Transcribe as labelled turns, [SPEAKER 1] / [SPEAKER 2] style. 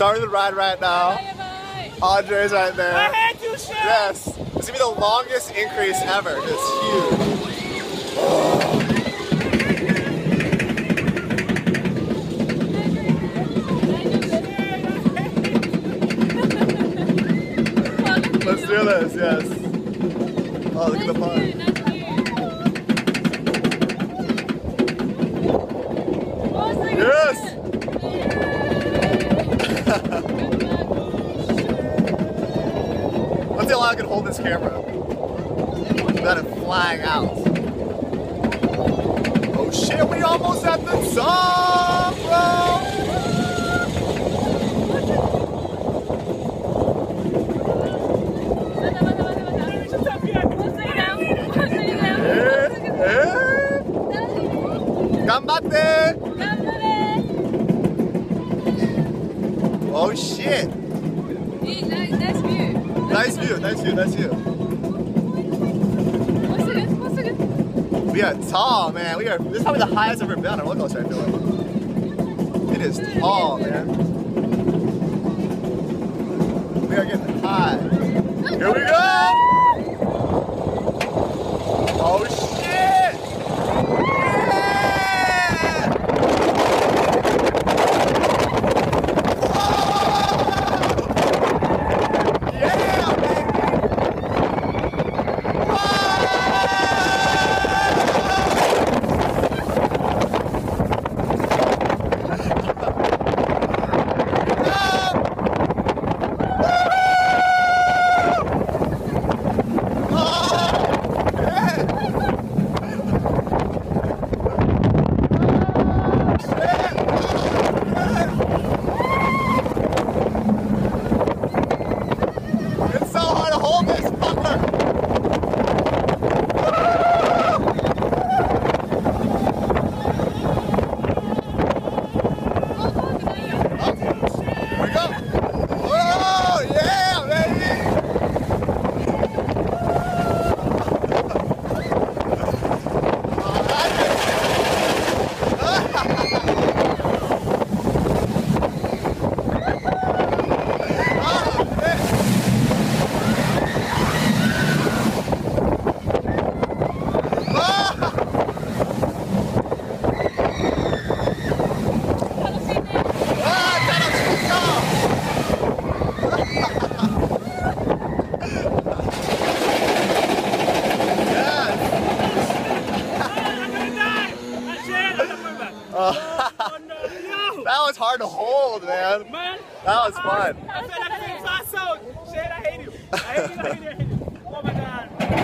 [SPEAKER 1] starting the ride right now. Andre's right there.
[SPEAKER 2] I had you, Chef.
[SPEAKER 1] Yes. This is gonna be the longest increase ever. It's huge. Let's do this, yes. Oh, look at the fun. Yes! Let's see how long I can hold this camera. Without it flying out. Oh shit, we almost at the top, bro! Gambatte! Oh shit! Nice view, nice view, nice view. We are tall, man. We are. This is probably the highest I've ever been on a roller coaster. I feel like it is tall, man. We are getting high. Here we go.
[SPEAKER 2] No, uh, no.
[SPEAKER 1] that was hard to hold, man.
[SPEAKER 2] man
[SPEAKER 1] that was fun.
[SPEAKER 2] I hate you. I hate you, I hate you, I hate you. Oh my god.